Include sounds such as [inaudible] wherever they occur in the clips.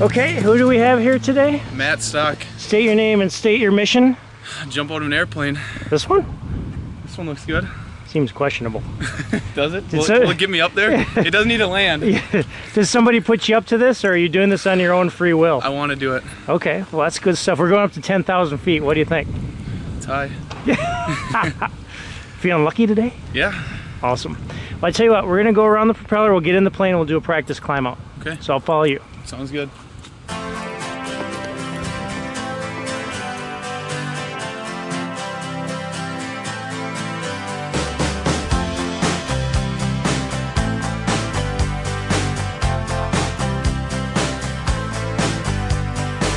Okay, who do we have here today? Matt Stock. State your name and state your mission. Jump out of an airplane. This one? This one looks good. Seems questionable. [laughs] Does it? Will, so- it will it get me up there? It doesn't need to land. [laughs] Does somebody put you up to this or are you doing this on your own free will? I want to do it. Okay, well that's good stuff. We're going up to 10,000 feet. What do you think? It's high. [laughs] Feeling lucky today? Yeah. Awesome. Well, I tell you what, we're gonna go around the propeller, we'll get in the plane, and we'll do a practice climb out. Okay. So I'll follow you. Sounds good.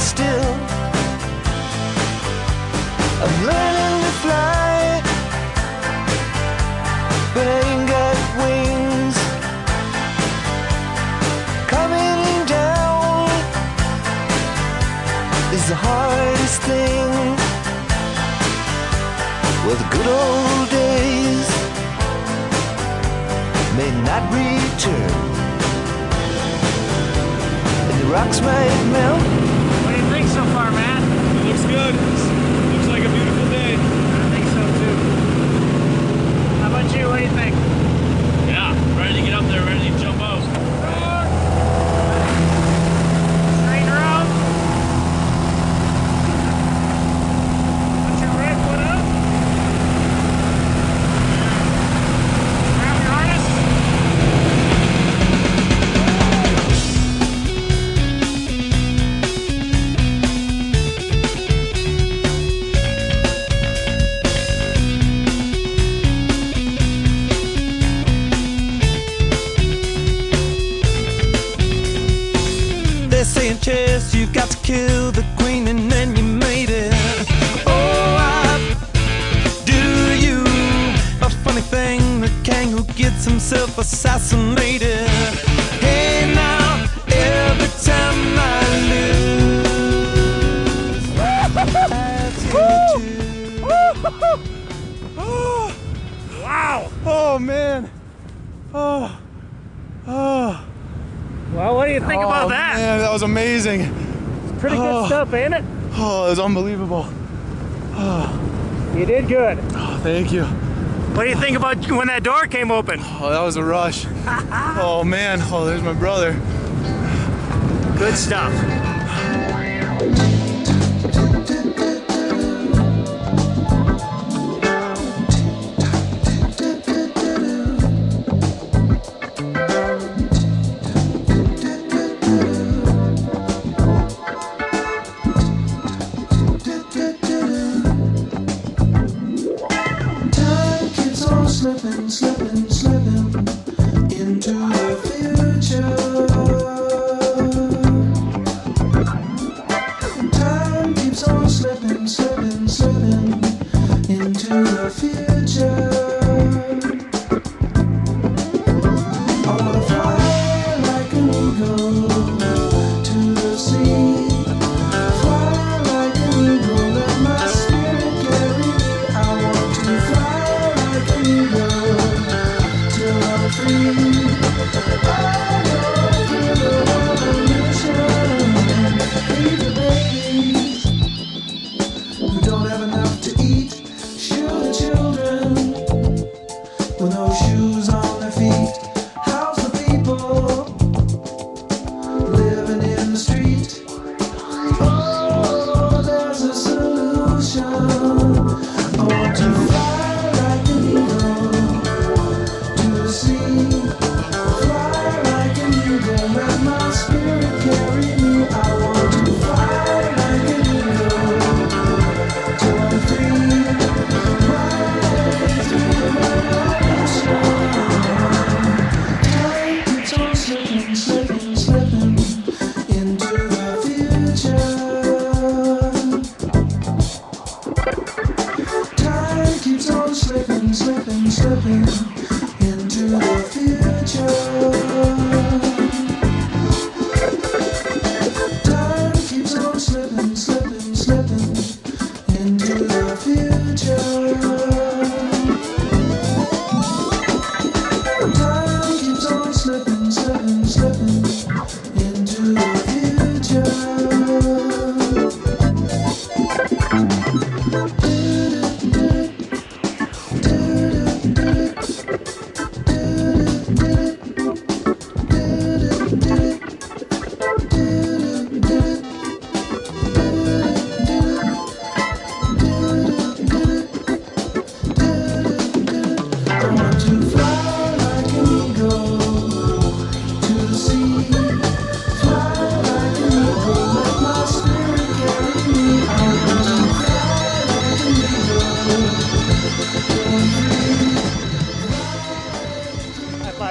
still. I'm learning to fly, but I ain't got wings. Coming down is the hardest thing. Well, the good old days may not return rocks might melt. What do you think so far, Matt? Looks good. Assassinated. Hey now, every time I lose, [laughs] that's good too. Wow. Oh man. Oh. Oh. Well, what do you think about oh, that? Man, that was amazing. Pretty good Oh. stuff, ain't it? Oh, it was unbelievable. Oh. You did good. Oh, thank you. What do you think about when that door came open? Oh, that was a rush. [laughs] oh man. Oh, there's my brother. Good stuff. no shoes on their feet. How's the people living in the street? Oh, there's a solution. To fly like an eagle to the sea.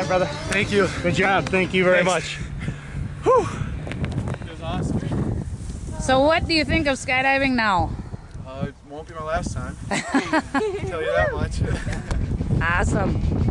right, brother. Thank you. Good job. Thank you very Thanks. much. Whew. It was awesome. So what do you think of skydiving now? Uh, it won't be my last time. [laughs] tell you that much. awesome.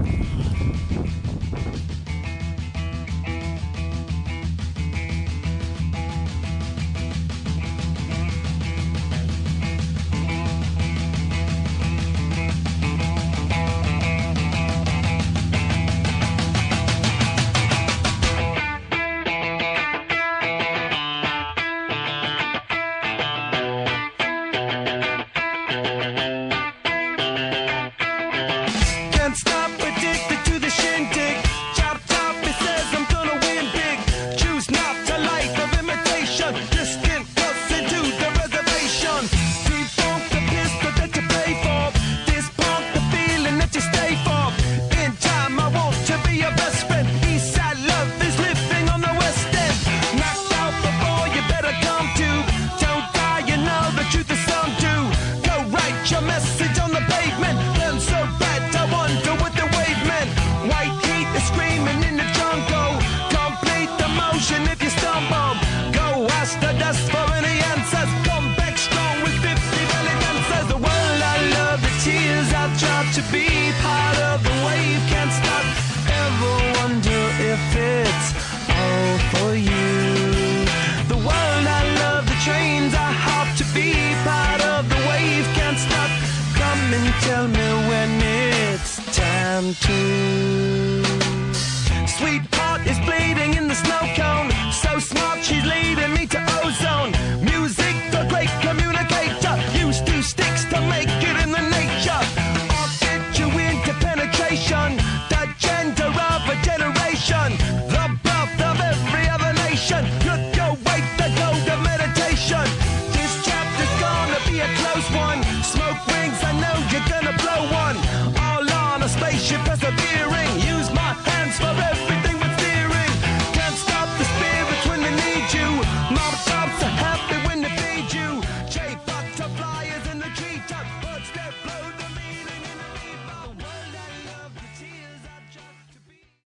and tell me when it's time to. Sweetheart is bleeding in the snow cone, so smart she's leading. Use my hands for everything.